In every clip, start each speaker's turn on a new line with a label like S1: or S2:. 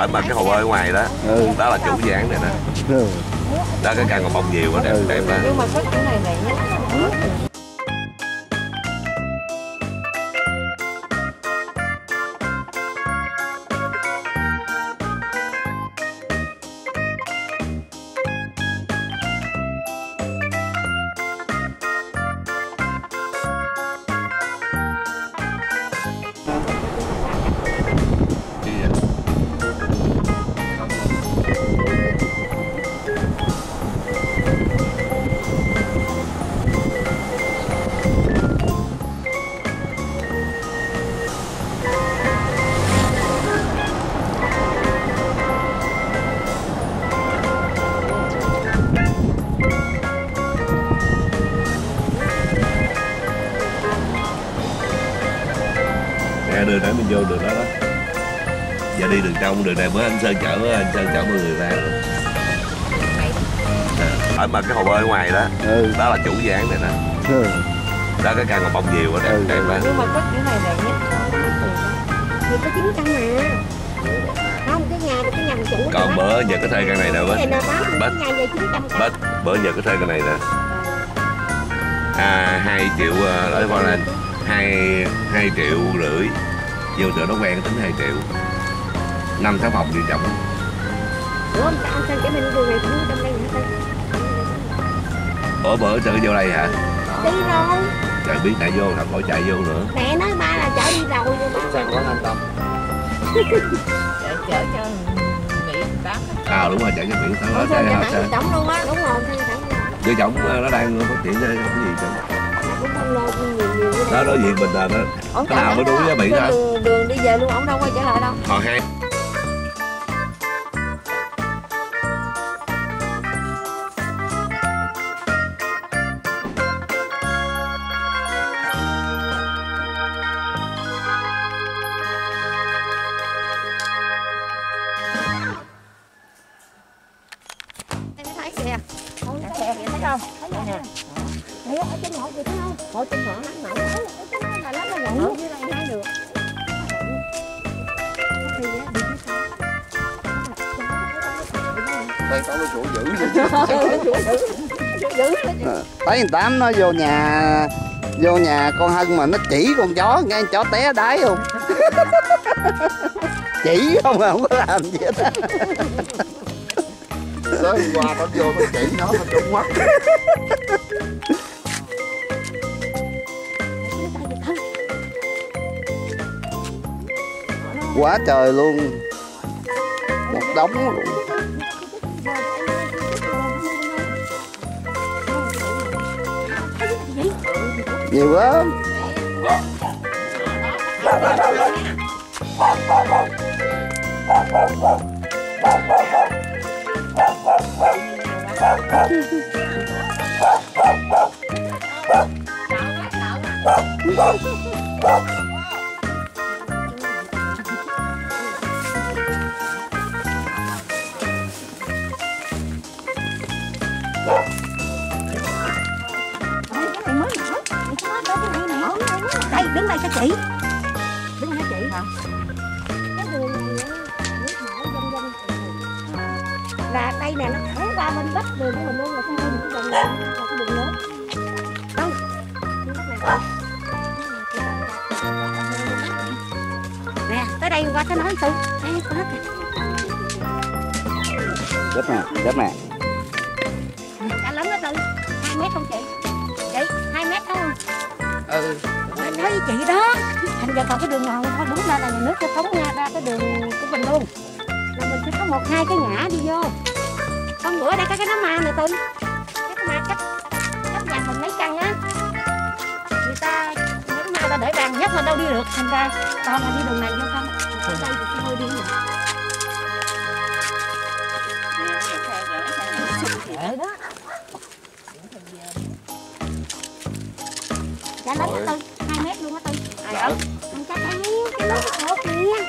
S1: ở mà cái hồ bơi ở ngoài đó
S2: ừ.
S1: đó là chủ dự án này nè
S2: ừ.
S1: đó cái căn còn bông nhiều quá đẹp
S2: Ừ.
S1: đẹp đó
S3: nhưng mà thích cái này này nhất
S1: vô đường đó đó. Giờ đi đường trong đường này mới anh sơn chở anh sơn chở mọi người ra. Nè, ở mà cái hồ bơi ở ngoài đó
S2: ừ.
S1: đó là chủ dự án này nè.
S2: Ừ.
S1: đó cái căn còn bông nhiều quá đẹp
S2: Ừ.
S1: đẹp
S3: nhưng mà thích cái này này nhất
S4: thì có chín căn mà. Không cái nhà cái nhà chủ
S1: còn bữa giờ có thuê căn này nè
S4: trăm căn.
S1: Bớt. Bữa giờ có thuê căn này nè. À hai triệu ờ, ở qua lên hai hai triệu rưỡi vô chỗ nó quen tính hai triệu. Năm sáu phòng đi trọng
S4: ủa mình đường này cũng trong đây hả
S1: ủa bữa trời vô đây hả?
S4: Đi rồi.
S1: Trời biết tại vô thật khỏi chạy vô nữa.
S4: Mẹ nói ba là chở đi rồi. Nhưng ba
S2: sang quán anh tâm?
S3: Để chở cho mỹ bán
S1: à đúng rồi chạy cho chạy
S4: sao
S1: hả
S4: cho
S1: sao
S4: thẳng trống luôn á. Đúng rồi
S1: vợ chồng ờ, nó đang phát triển cái gì chứ
S4: cũng không lo nhiều nhiều cái
S1: đó đối diện mình là nó
S3: ông
S1: Cái nào mới đuổi ra biển hả?
S3: đường, đường đi về luôn ông đâu quay trở lại đâu.
S1: Họ hai
S4: đây
S2: có cái chỗ giữ
S4: giữ
S2: thấy thằng tám nó vô nhà vô nhà con hân mà nó chỉ con chó nghe chó té đáy không? Chỉ không à không có làm gì hết tới hôm qua nó vô nó chỉ nó nó trúng mắt. Quá trời luôn. Một đống luôn nhiều lắm
S4: 2 mét không chị? Chị, 2 mét không?
S2: Ừ
S4: Nói với chị đó Thành giờ còn cái đường ngọn thôi đúng ra là nhà nước cho phóng ra, ra cái đường của mình luôn Là mình chỉ có một hai cái ngã đi vô Con bữa đây có cái nó ma này Tinh Cái ma cách cách nhà mình mấy căn á Người ta những ma ta để bàn nhất là đâu đi được Thành ra toàn là đi đường này vô không Ở đây thì hơi đi rồi Để đó Dạ lớn Tư, 2 mét luôn á Tư. Ai ớt Anh chắc thấy cái nước nước kìa.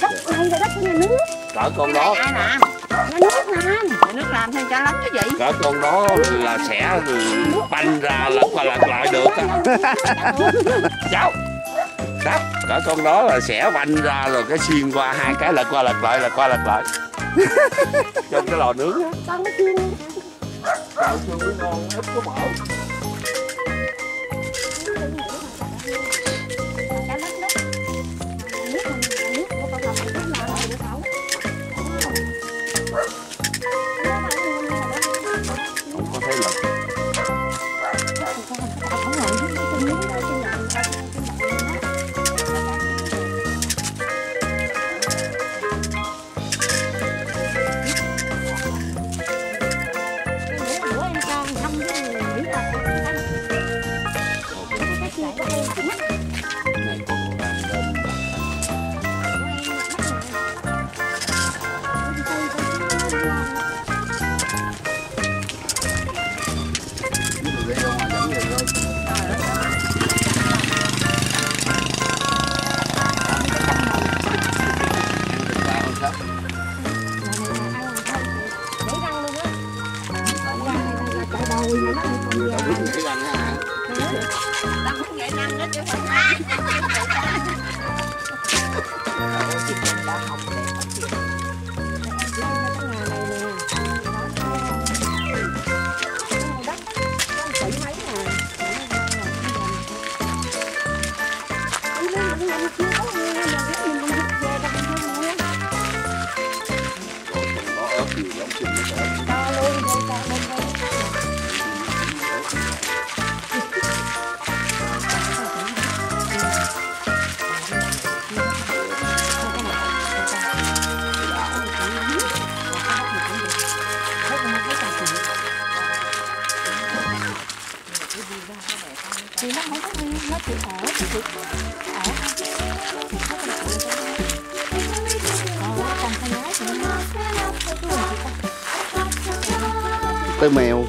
S4: Đất dạ. này là đất của nhà nước.
S1: Cỡ con đó.
S3: Ai làm?
S4: Nước làm.
S3: Nước làm sao cho lắm chứ gì.
S1: Cỡ con đó là sẽ banh ra lật và lật lại được Cháu, Cháu cỡ con đó là sẽ banh ra rồi cái xiên qua hai cái lật qua lật lại lật qua lật lại. Trong cái lò nướng á.
S4: Con nó
S1: chưa Con chưa ngon, ít có mỡ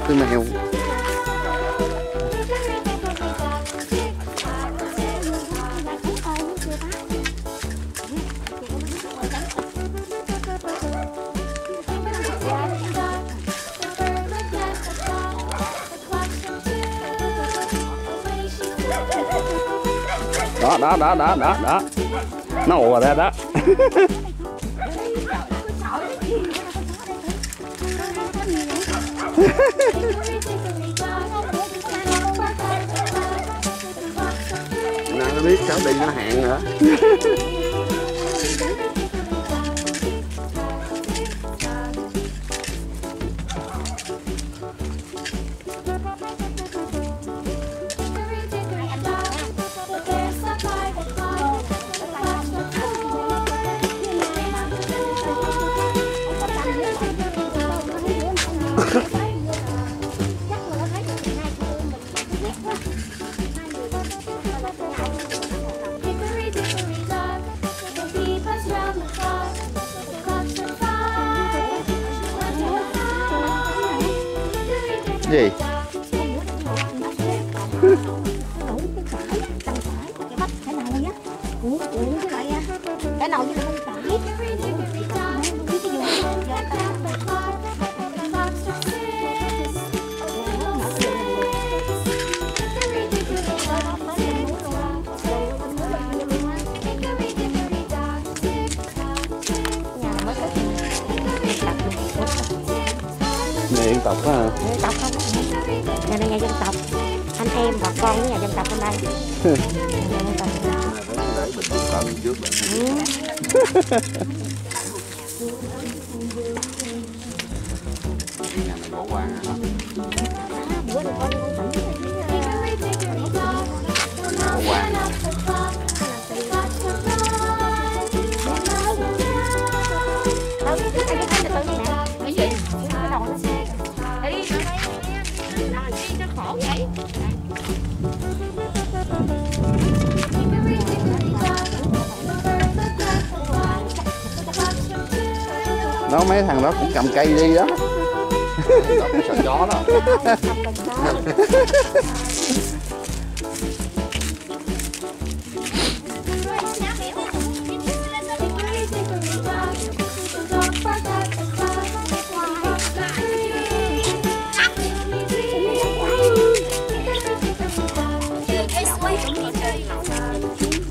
S2: 我们是一群
S4: 小小都很善良我们是我 nó
S2: biết cháu đi nó hẹn nữa
S4: 对。идет. nó
S2: mấy thằng đó cũng cầm cây đi đó.
S1: Nó cũng sợ chó đó.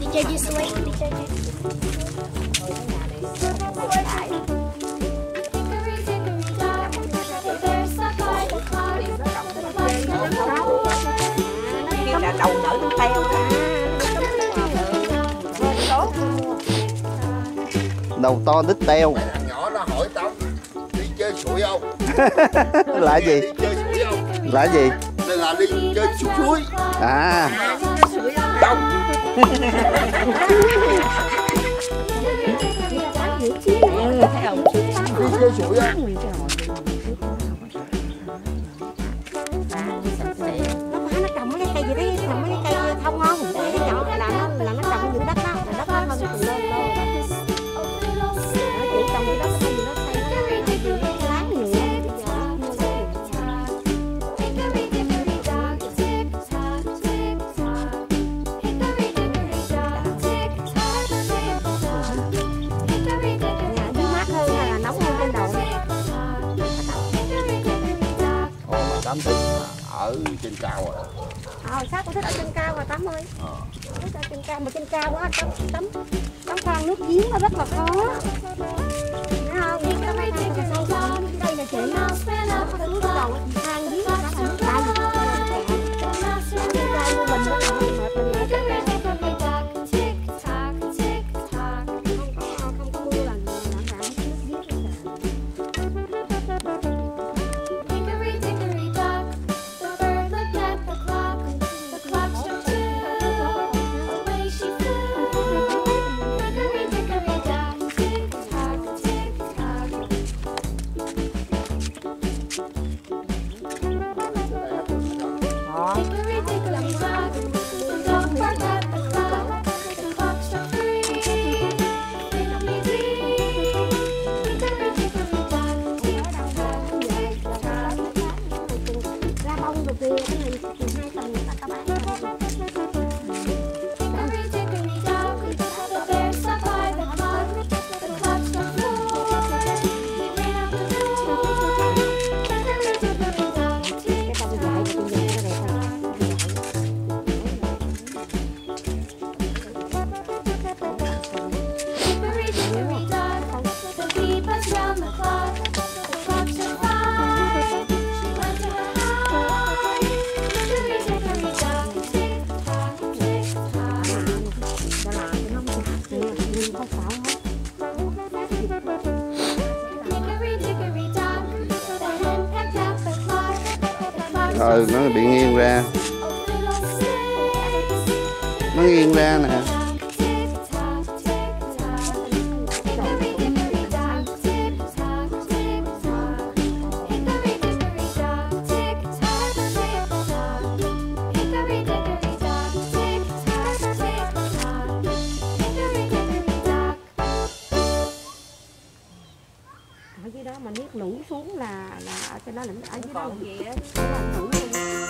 S5: Đi chơi dưới suối, đi chơi
S2: đầu to đít teo.
S1: Thằng nhỏ nó hỏi tao đi chơi sủi không?
S2: Là gì?
S1: Đi chơi không?
S2: Là gì?
S1: Nên là đi chơi suối suối.
S2: À.
S1: Đông. Đi chơi sủi á cao
S4: mà trên cao quá tắm tắm tắm khoan nước giếng nó rất là khó Thấy không cái đây là chị nó cái nước đầu thang giếng nó là nước đại Chai như mình là mình mệt mình trên đó là dưới đó là gì á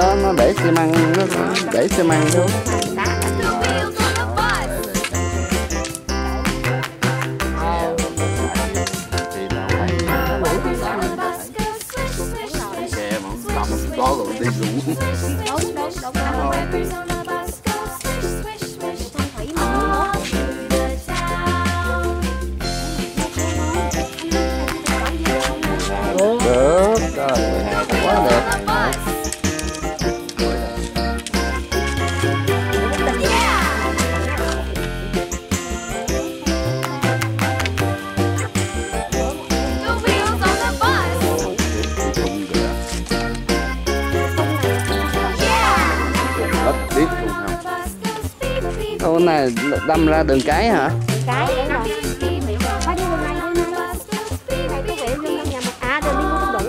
S2: đó nó để xi măng nó để xi măng xuống. Đâm ra đường cái hả
S4: cái đi đường này này này nhà à đường đi mua đủ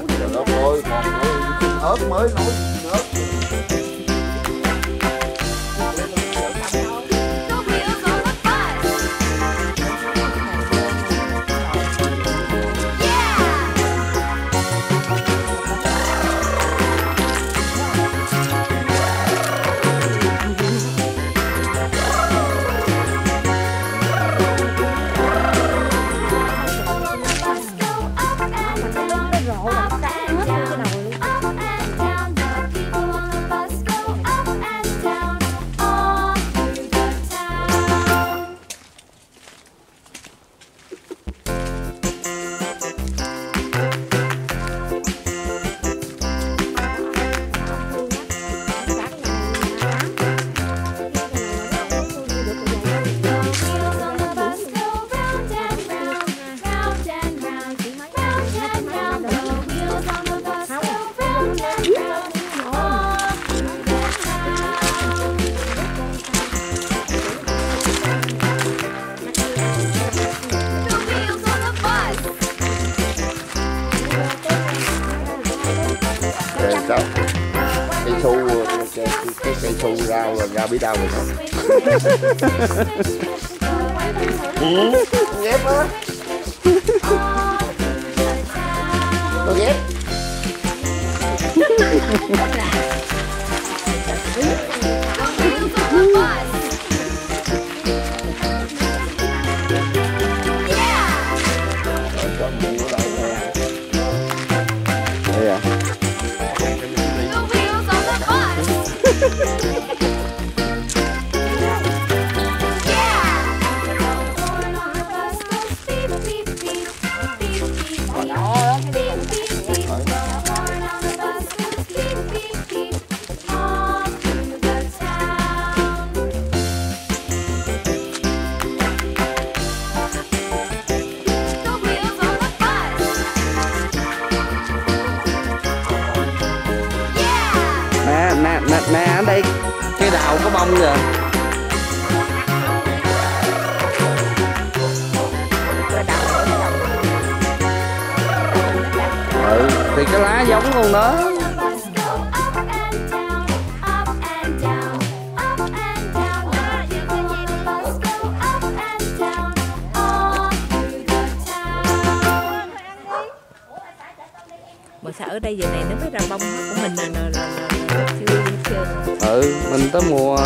S1: ớt mới
S2: rau là thì cái lá giống con đó.
S3: Mà sao ở đây giờ này nó mới ra bông của mình là, là, là, là chưa chưa
S2: ừ mình tới mùa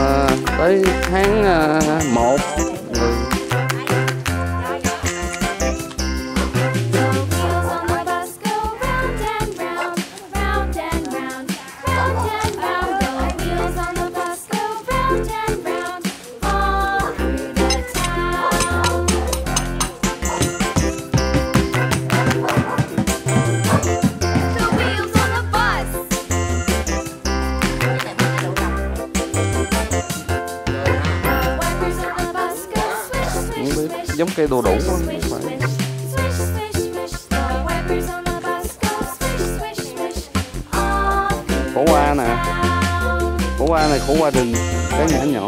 S2: tới tháng ờ, 1 cây đồ đủ phải khổ qua nè. khổ qua này khổ qua rừng cái nhỏ nhỏ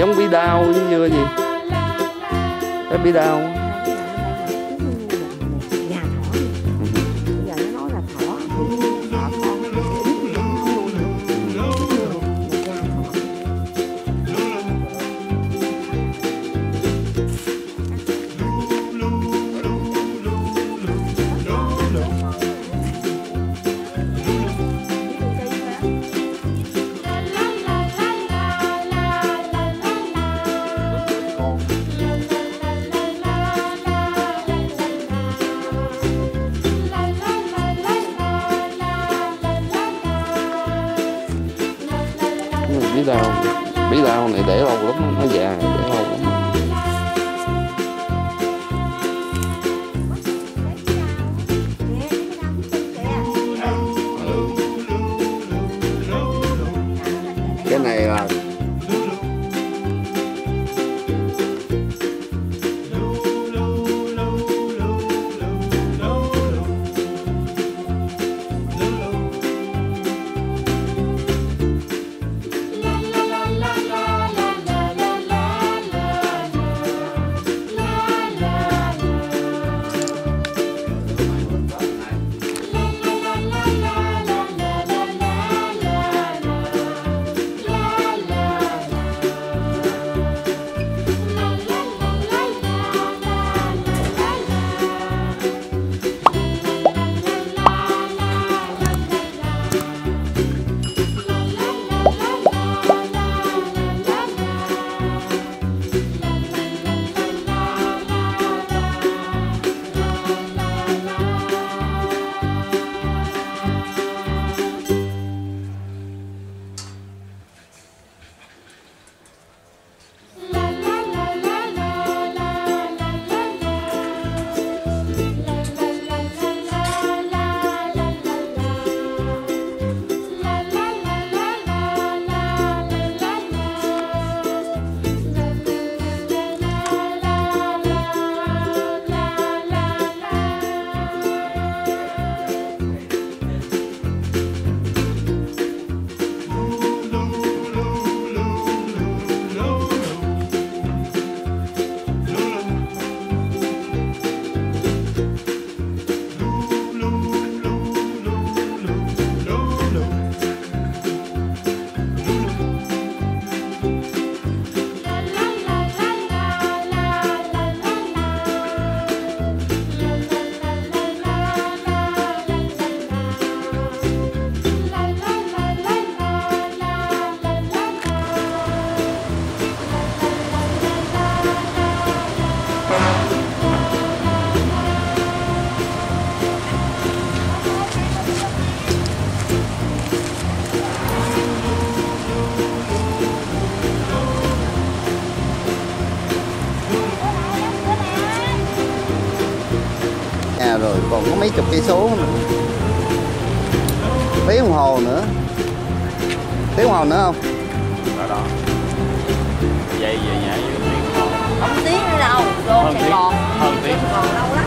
S2: giống bí đao như cái gì? Cái bí đao bí này để lâu lắm nó già để lâu mấy chục cây số nữa tiếng đồng hồ nữa. Tiếng đồng hồ nữa không?
S5: Đó đó. Dây về nhà về tiếng hồ
S3: không tiếng nữa đâu. Vô Sài Gòn.
S5: Hơn tiếng.
S3: còn lâu lắm